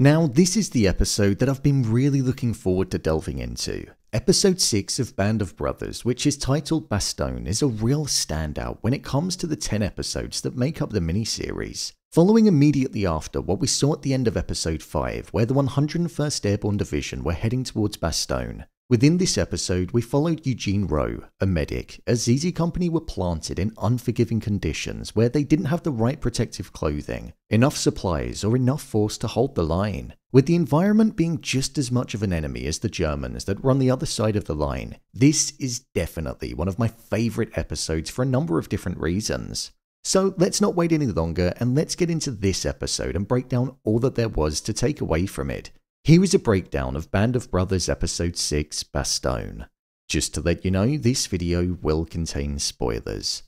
Now, this is the episode that I've been really looking forward to delving into. Episode 6 of Band of Brothers, which is titled Bastogne, is a real standout when it comes to the 10 episodes that make up the miniseries. Following immediately after what we saw at the end of episode 5, where the 101st Airborne Division were heading towards Bastogne, Within this episode, we followed Eugene Roe, a medic, as Easy Company were planted in unforgiving conditions where they didn't have the right protective clothing, enough supplies, or enough force to hold the line. With the environment being just as much of an enemy as the Germans that were on the other side of the line, this is definitely one of my favourite episodes for a number of different reasons. So let's not wait any longer and let's get into this episode and break down all that there was to take away from it. Here is a breakdown of Band of Brothers Episode 6 Bastogne. Just to let you know, this video will contain spoilers.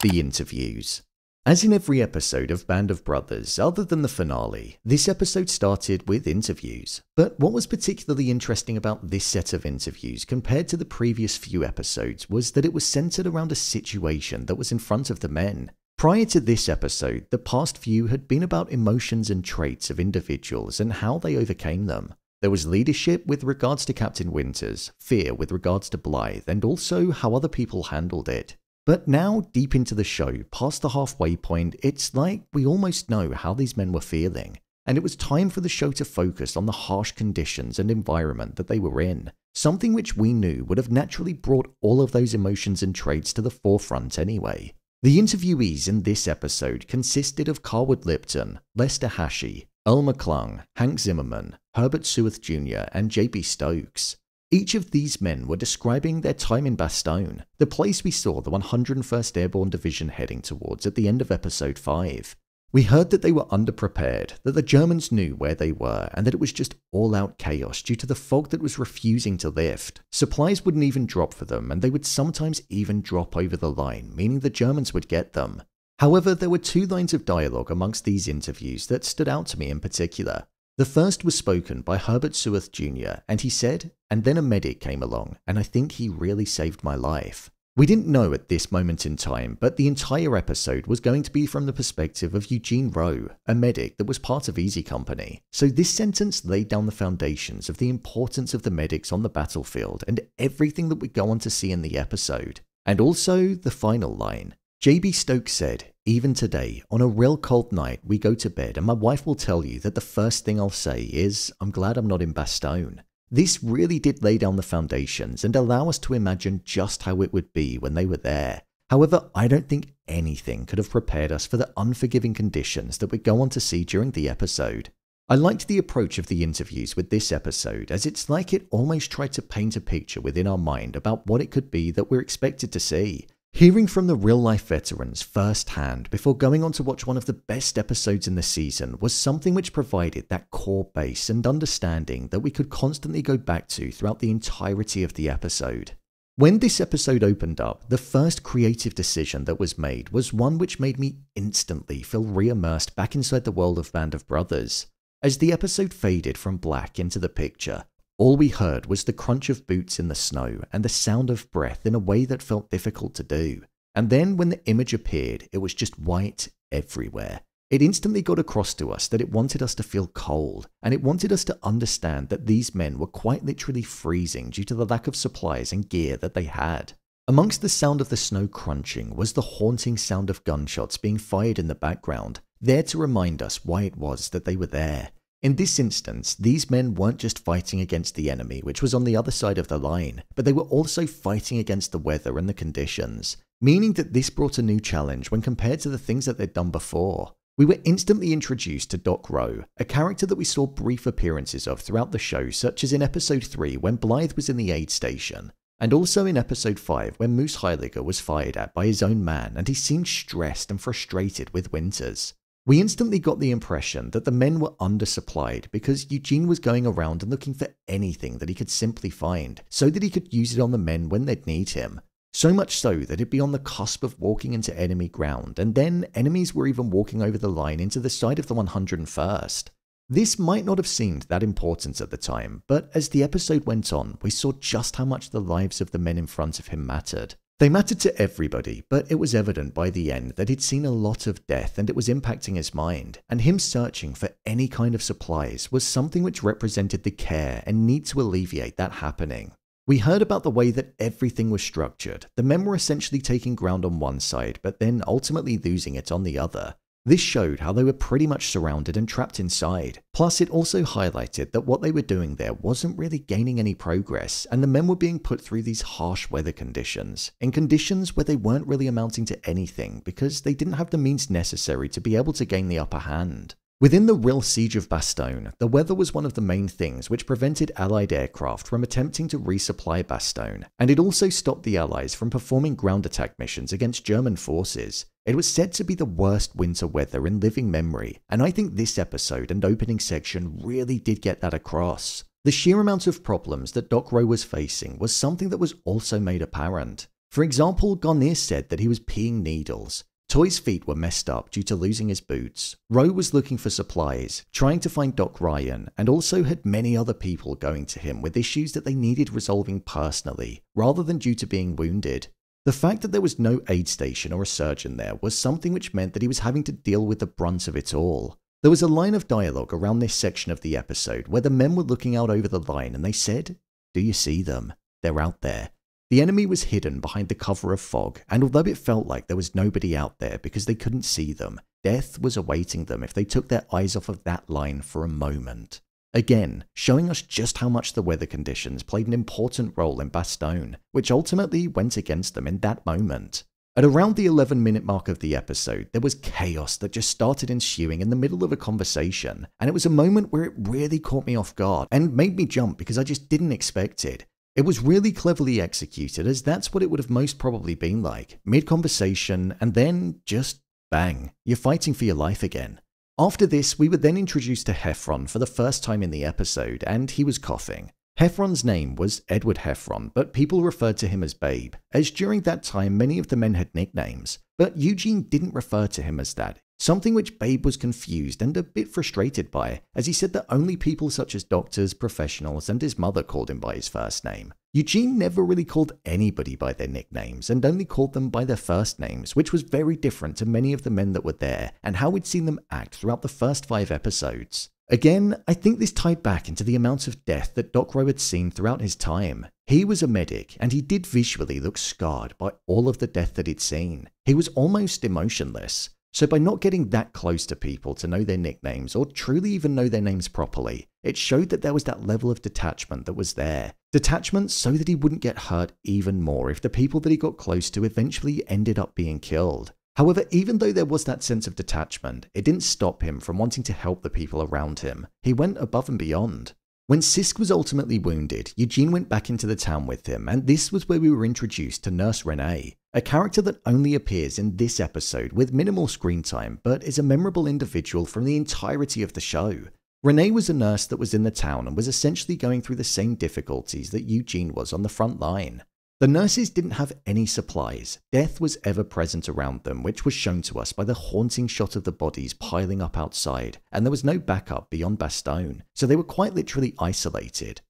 The interviews. As in every episode of Band of Brothers, other than the finale, this episode started with interviews. But what was particularly interesting about this set of interviews compared to the previous few episodes was that it was centered around a situation that was in front of the men. Prior to this episode, the past few had been about emotions and traits of individuals and how they overcame them. There was leadership with regards to Captain Winters, fear with regards to Blythe, and also how other people handled it. But now, deep into the show, past the halfway point, it's like we almost know how these men were feeling. And it was time for the show to focus on the harsh conditions and environment that they were in, something which we knew would have naturally brought all of those emotions and traits to the forefront anyway. The interviewees in this episode consisted of Carwood Lipton, Lester Hashey, Earl McClung, Hank Zimmerman, Herbert Suerth Jr., and J.B. Stokes. Each of these men were describing their time in Bastogne, the place we saw the 101st Airborne Division heading towards at the end of episode 5. We heard that they were underprepared, that the Germans knew where they were, and that it was just all out chaos due to the fog that was refusing to lift. Supplies wouldn't even drop for them, and they would sometimes even drop over the line, meaning the Germans would get them. However, there were two lines of dialogue amongst these interviews that stood out to me in particular. The first was spoken by Herbert Suerth Jr., and he said, And then a medic came along, and I think he really saved my life. We didn't know at this moment in time, but the entire episode was going to be from the perspective of Eugene Roe, a medic that was part of Easy Company. So this sentence laid down the foundations of the importance of the medics on the battlefield and everything that we go on to see in the episode. And also the final line. JB Stokes said, Even today, on a real cold night, we go to bed and my wife will tell you that the first thing I'll say is, I'm glad I'm not in Bastogne. This really did lay down the foundations and allow us to imagine just how it would be when they were there. However, I don't think anything could have prepared us for the unforgiving conditions that we go on to see during the episode. I liked the approach of the interviews with this episode as it's like it almost tried to paint a picture within our mind about what it could be that we're expected to see. Hearing from the real life veterans firsthand before going on to watch one of the best episodes in the season was something which provided that core base and understanding that we could constantly go back to throughout the entirety of the episode. When this episode opened up, the first creative decision that was made was one which made me instantly feel re immersed back inside the world of Band of Brothers. As the episode faded from black into the picture, all we heard was the crunch of boots in the snow and the sound of breath in a way that felt difficult to do. And then when the image appeared, it was just white everywhere. It instantly got across to us that it wanted us to feel cold, and it wanted us to understand that these men were quite literally freezing due to the lack of supplies and gear that they had. Amongst the sound of the snow crunching was the haunting sound of gunshots being fired in the background, there to remind us why it was that they were there. In this instance, these men weren't just fighting against the enemy, which was on the other side of the line, but they were also fighting against the weather and the conditions, meaning that this brought a new challenge when compared to the things that they'd done before. We were instantly introduced to Doc Roe, a character that we saw brief appearances of throughout the show, such as in episode 3 when Blythe was in the aid station, and also in episode 5 when Moose Heiliger was fired at by his own man and he seemed stressed and frustrated with Winters. We instantly got the impression that the men were undersupplied because Eugene was going around and looking for anything that he could simply find so that he could use it on the men when they'd need him. So much so that it'd be on the cusp of walking into enemy ground, and then enemies were even walking over the line into the side of the 101st. This might not have seemed that important at the time, but as the episode went on, we saw just how much the lives of the men in front of him mattered. They mattered to everybody, but it was evident by the end that he'd seen a lot of death and it was impacting his mind, and him searching for any kind of supplies was something which represented the care and need to alleviate that happening. We heard about the way that everything was structured. The men were essentially taking ground on one side, but then ultimately losing it on the other. This showed how they were pretty much surrounded and trapped inside. Plus, it also highlighted that what they were doing there wasn't really gaining any progress, and the men were being put through these harsh weather conditions, in conditions where they weren't really amounting to anything because they didn't have the means necessary to be able to gain the upper hand. Within the real siege of Bastogne, the weather was one of the main things which prevented Allied aircraft from attempting to resupply Bastogne, and it also stopped the Allies from performing ground attack missions against German forces. It was said to be the worst winter weather in living memory, and I think this episode and opening section really did get that across. The sheer amount of problems that Doc Roe was facing was something that was also made apparent. For example, Garnier said that he was peeing needles, Toye's feet were messed up due to losing his boots. Roe was looking for supplies, trying to find Doc Ryan, and also had many other people going to him with issues that they needed resolving personally, rather than due to being wounded. The fact that there was no aid station or a surgeon there was something which meant that he was having to deal with the brunt of it all. There was a line of dialogue around this section of the episode where the men were looking out over the line and they said, Do you see them? They're out there. The enemy was hidden behind the cover of fog, and although it felt like there was nobody out there because they couldn't see them, death was awaiting them if they took their eyes off of that line for a moment. Again, showing us just how much the weather conditions played an important role in Bastogne, which ultimately went against them in that moment. At around the 11 minute mark of the episode, there was chaos that just started ensuing in the middle of a conversation, and it was a moment where it really caught me off guard and made me jump because I just didn't expect it. It was really cleverly executed, as that's what it would have most probably been like mid conversation, and then just bang, you're fighting for your life again. After this, we were then introduced to Heffron for the first time in the episode, and he was coughing. Heffron's name was Edward Heffron, but people referred to him as Babe, as during that time many of the men had nicknames. But Eugene didn't refer to him as that. Something which Babe was confused and a bit frustrated by, as he said that only people such as doctors, professionals, and his mother called him by his first name. Eugene never really called anybody by their nicknames and only called them by their first names, which was very different to many of the men that were there and how we'd seen them act throughout the first five episodes. Again, I think this tied back into the amount of death that Doc Roe had seen throughout his time. He was a medic, and he did visually look scarred by all of the death that he'd seen. He was almost emotionless. So, by not getting that close to people to know their nicknames or truly even know their names properly, it showed that there was that level of detachment that was there. Detachment so that he wouldn't get hurt even more if the people that he got close to eventually ended up being killed. However, even though there was that sense of detachment, it didn't stop him from wanting to help the people around him. He went above and beyond. When Sisk was ultimately wounded, Eugene went back into the town with him, and this was where we were introduced to Nurse Renee, a character that only appears in this episode with minimal screen time, but is a memorable individual from the entirety of the show. Renee was a nurse that was in the town and was essentially going through the same difficulties that Eugene was on the front line. The nurses didn't have any supplies. Death was ever present around them, which was shown to us by the haunting shot of the bodies piling up outside, and there was no backup beyond Bastogne, so they were quite literally isolated.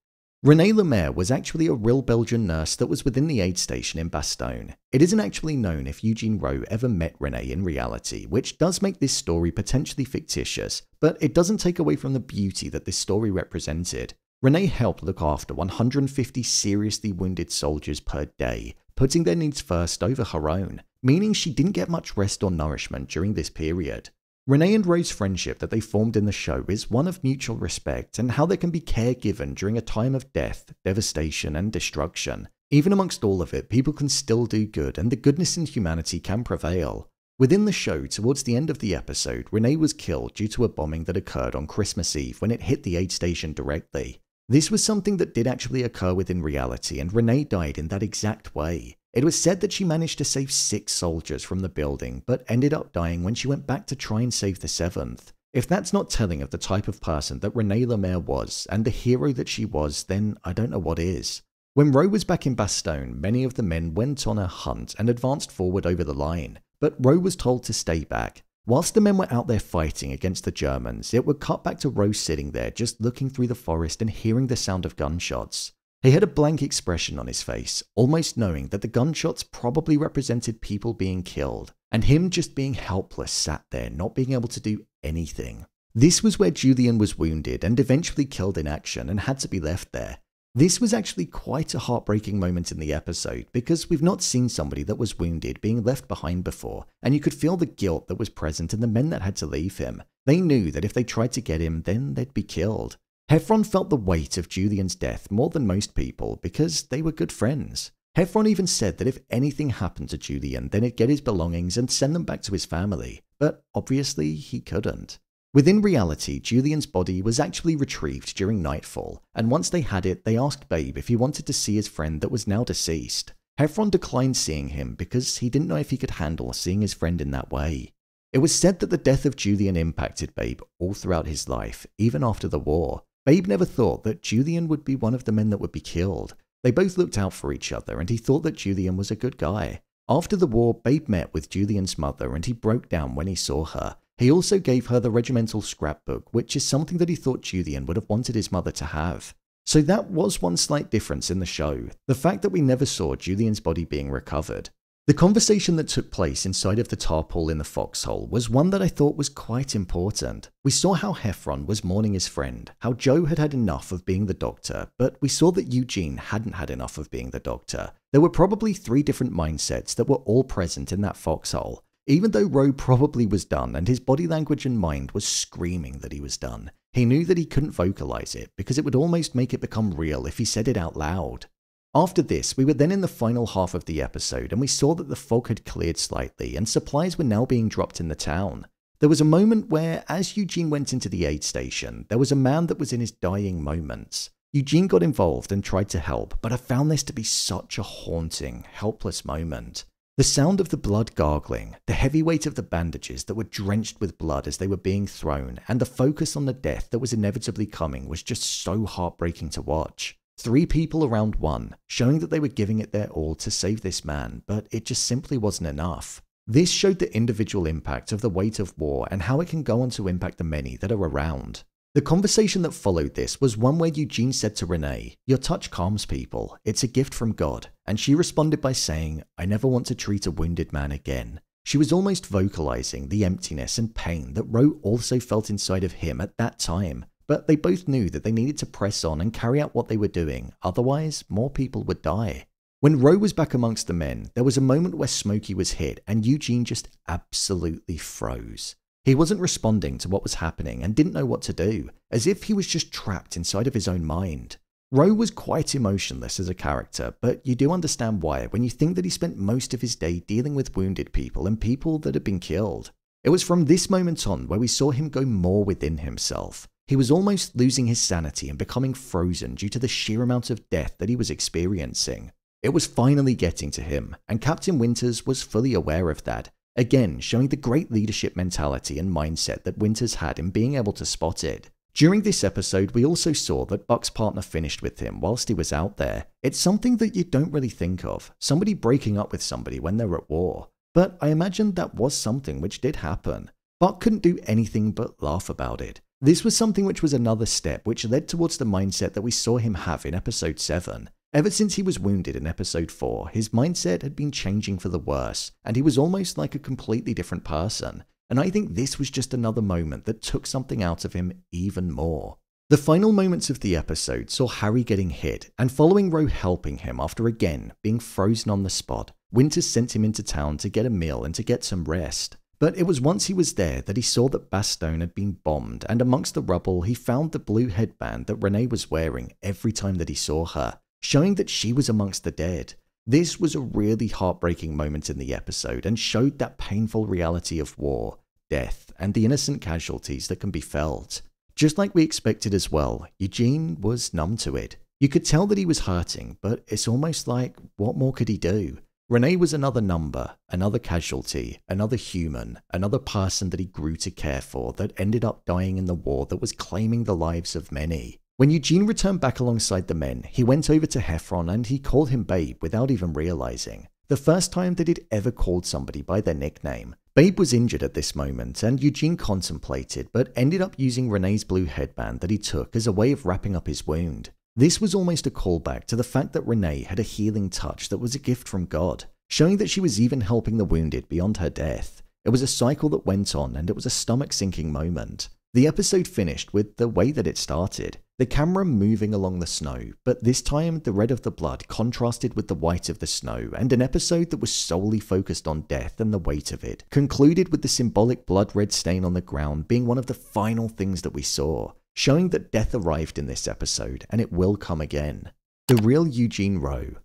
Renee Lemaire was actually a real Belgian nurse that was within the aid station in Bastogne. It isn't actually known if Eugene Roe ever met Renee in reality, which does make this story potentially fictitious, but it doesn't take away from the beauty that this story represented. Renee helped look after 150 seriously wounded soldiers per day, putting their needs first over her own, meaning she didn't get much rest or nourishment during this period. Renee and Roe's friendship that they formed in the show is one of mutual respect and how there can be care given during a time of death, devastation, and destruction. Even amongst all of it, people can still do good and the goodness in humanity can prevail. Within the show, towards the end of the episode, Renee was killed due to a bombing that occurred on Christmas Eve when it hit the aid station directly. This was something that did actually occur within reality, and Renee died in that exact way. It was said that she managed to save six soldiers from the building, but ended up dying when she went back to try and save the seventh. If that's not telling of the type of person that Renee Lemaire was, and the hero that she was, then I don't know what is. When Roe was back in Bastogne, many of the men went on a hunt and advanced forward over the line, but Roe was told to stay back, Whilst the men were out there fighting against the Germans, it would cut back to Rose sitting there just looking through the forest and hearing the sound of gunshots. He had a blank expression on his face, almost knowing that the gunshots probably represented people being killed, and him just being helpless sat there, not being able to do anything. This was where Julian was wounded and eventually killed in action and had to be left there. This was actually quite a heartbreaking moment in the episode because we've not seen somebody that was wounded being left behind before, and you could feel the guilt that was present in the men that had to leave him. They knew that if they tried to get him, then they'd be killed. Heffron felt the weight of Julian's death more than most people because they were good friends. Heffron even said that if anything happened to Julian, then he'd get his belongings and send them back to his family, but obviously he couldn't. Within reality, Julian's body was actually retrieved during nightfall, and once they had it, they asked Babe if he wanted to see his friend that was now deceased. Heffron declined seeing him because he didn't know if he could handle seeing his friend in that way. It was said that the death of Julian impacted Babe all throughout his life, even after the war, Babe never thought that Julian would be one of the men that would be killed. They both looked out for each other, and he thought that Julian was a good guy. After the war, Babe met with Julian's mother, and he broke down when he saw her. He also gave her the regimental scrapbook, which is something that he thought Julian would have wanted his mother to have. So that was one slight difference in the show the fact that we never saw Julian's body being recovered. The conversation that took place inside of the tarpool in the foxhole was one that I thought was quite important. We saw how Heffron was mourning his friend, how Joe had had enough of being the doctor, but we saw that Eugene hadn't had enough of being the doctor. There were probably three different mindsets that were all present in that foxhole. Even though Roe probably was done and his body language and mind was screaming that he was done, he knew that he couldn't vocalize it because it would almost make it become real if he said it out loud. After this, we were then in the final half of the episode and we saw that the fog had cleared slightly and supplies were now being dropped in the town. There was a moment where, as Eugene went into the aid station, there was a man that was in his dying moments. Eugene got involved and tried to help, but I found this to be such a haunting, helpless moment. The sound of the blood gargling, the heavy weight of the bandages that were drenched with blood as they were being thrown, and the focus on the death that was inevitably coming was just so heartbreaking to watch. Three people around one, showing that they were giving it their all to save this man, but it just simply wasn't enough. This showed the individual impact of the weight of war and how it can go on to impact the many that are around. The conversation that followed this was one where Eugene said to Renee, Your touch calms people, it's a gift from God, and she responded by saying, I never want to treat a wounded man again. She was almost vocalizing the emptiness and pain that Roe also felt inside of him at that time, but they both knew that they needed to press on and carry out what they were doing, otherwise, more people would die. When Roe was back amongst the men, there was a moment where Smokey was hit and Eugene just absolutely froze. He wasn't responding to what was happening and didn't know what to do, as if he was just trapped inside of his own mind. Roe was quite emotionless as a character, but you do understand why when you think that he spent most of his day dealing with wounded people and people that had been killed. It was from this moment on where we saw him go more within himself, he was almost losing his sanity and becoming frozen due to the sheer amount of death that he was experiencing. It was finally getting to him, and Captain Winters was fully aware of that, again showing the great leadership mentality and mindset that Winters had in being able to spot it. During this episode, we also saw that Buck's partner finished with him whilst he was out there. It's something that you don't really think of, somebody breaking up with somebody when they're at war. But I imagine that was something which did happen. Buck couldn't do anything but laugh about it. This was something which was another step which led towards the mindset that we saw him have in episode 7. Ever since he was wounded in episode 4, his mindset had been changing for the worse, and he was almost like a completely different person. And I think this was just another moment that took something out of him even more. The final moments of the episode saw Harry getting hit, and following Roe helping him after again being frozen on the spot, Winters sent him into town to get a meal and to get some rest. But it was once he was there that he saw that Bastogne had been bombed, and amongst the rubble, he found the blue headband that Renee was wearing every time that he saw her, showing that she was amongst the dead. This was a really heartbreaking moment in the episode and showed that painful reality of war, death, and the innocent casualties that can be felt. Just like we expected as well, Eugene was numb to it. You could tell that he was hurting, but it's almost like, what more could he do? Renee was another number, another casualty, another human, another person that he grew to care for that ended up dying in the war that was claiming the lives of many. When Eugene returned back alongside the men, he went over to Heffron and he called him Babe without even realizing. The first time that he'd ever called somebody by their nickname. Babe was injured at this moment, and Eugene contemplated, but ended up using Renee's blue headband that he took as a way of wrapping up his wound. This was almost a callback to the fact that Renee had a healing touch that was a gift from God, showing that she was even helping the wounded beyond her death. It was a cycle that went on, and it was a stomach sinking moment. The episode finished with the way that it started the camera moving along the snow, but this time the red of the blood contrasted with the white of the snow, and an episode that was solely focused on death and the weight of it concluded with the symbolic blood red stain on the ground being one of the final things that we saw, showing that death arrived in this episode and it will come again. The real Eugene Roe.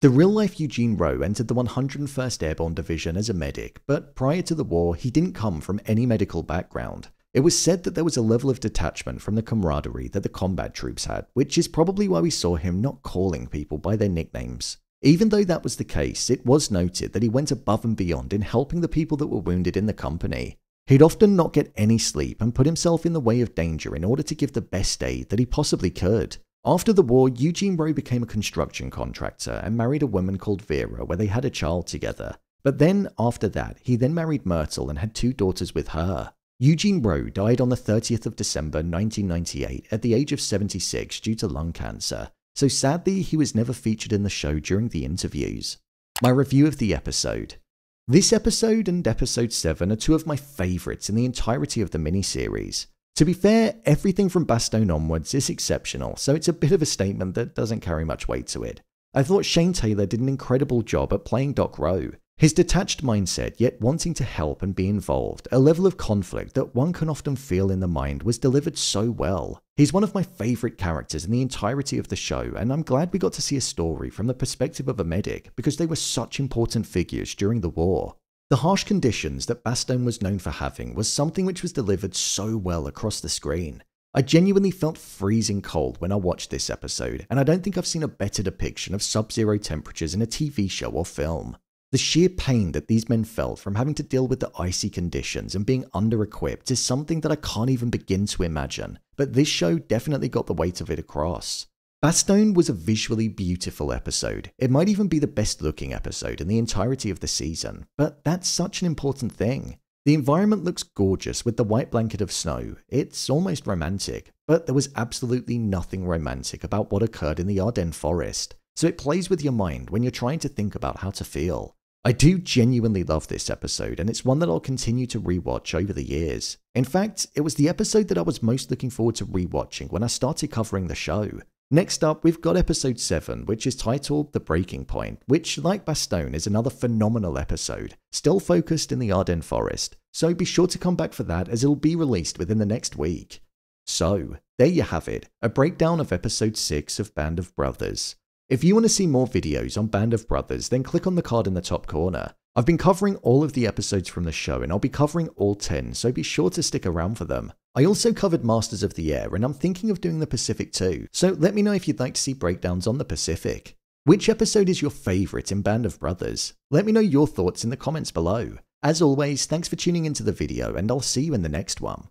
The real life Eugene Roe entered the 101st Airborne Division as a medic, but prior to the war, he didn't come from any medical background. It was said that there was a level of detachment from the camaraderie that the combat troops had, which is probably why we saw him not calling people by their nicknames. Even though that was the case, it was noted that he went above and beyond in helping the people that were wounded in the company. He'd often not get any sleep and put himself in the way of danger in order to give the best aid that he possibly could. After the war, Eugene Roe became a construction contractor and married a woman called Vera, where they had a child together. But then, after that, he then married Myrtle and had two daughters with her. Eugene Roe died on the 30th of December 1998 at the age of 76 due to lung cancer, so sadly he was never featured in the show during the interviews. My review of the episode. This episode and episode 7 are two of my favourites in the entirety of the miniseries. To be fair, everything from Bastogne onwards is exceptional, so it's a bit of a statement that doesn't carry much weight to it. I thought Shane Taylor did an incredible job at playing Doc Roe, his detached mindset, yet wanting to help and be involved, a level of conflict that one can often feel in the mind, was delivered so well. He's one of my favourite characters in the entirety of the show, and I'm glad we got to see a story from the perspective of a medic because they were such important figures during the war. The harsh conditions that Bastogne was known for having was something which was delivered so well across the screen. I genuinely felt freezing cold when I watched this episode, and I don't think I've seen a better depiction of sub zero temperatures in a TV show or film. The sheer pain that these men felt from having to deal with the icy conditions and being under equipped is something that I can't even begin to imagine, but this show definitely got the weight of it across. Bastogne was a visually beautiful episode. It might even be the best looking episode in the entirety of the season, but that's such an important thing. The environment looks gorgeous with the white blanket of snow. It's almost romantic, but there was absolutely nothing romantic about what occurred in the Ardennes forest, so it plays with your mind when you're trying to think about how to feel. I do genuinely love this episode, and it's one that I'll continue to rewatch over the years. In fact, it was the episode that I was most looking forward to rewatching when I started covering the show. Next up, we've got episode 7, which is titled The Breaking Point, which, like Bastogne, is another phenomenal episode, still focused in the Ardennes Forest, so be sure to come back for that as it'll be released within the next week. So, there you have it, a breakdown of episode 6 of Band of Brothers. If you want to see more videos on Band of Brothers, then click on the card in the top corner. I've been covering all of the episodes from the show and I'll be covering all 10, so be sure to stick around for them. I also covered Masters of the Air and I'm thinking of doing the Pacific too, so let me know if you'd like to see breakdowns on the Pacific. Which episode is your favourite in Band of Brothers? Let me know your thoughts in the comments below. As always, thanks for tuning into the video and I'll see you in the next one.